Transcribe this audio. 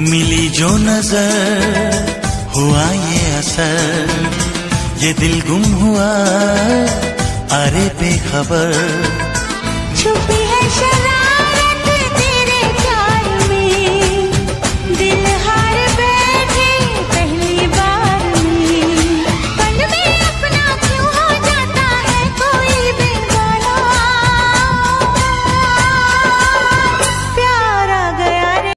मिली जो नज़र हुआ ये असर। ये दिल गुम हुआ अरे बेखबर।